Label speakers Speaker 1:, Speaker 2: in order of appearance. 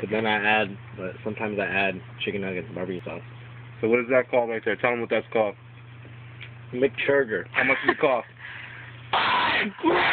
Speaker 1: But then I add, but sometimes I add chicken nuggets and barbecue sauce.
Speaker 2: So what is that called right there? Tell them what that's called.
Speaker 1: McChurger.
Speaker 2: How much does it cost?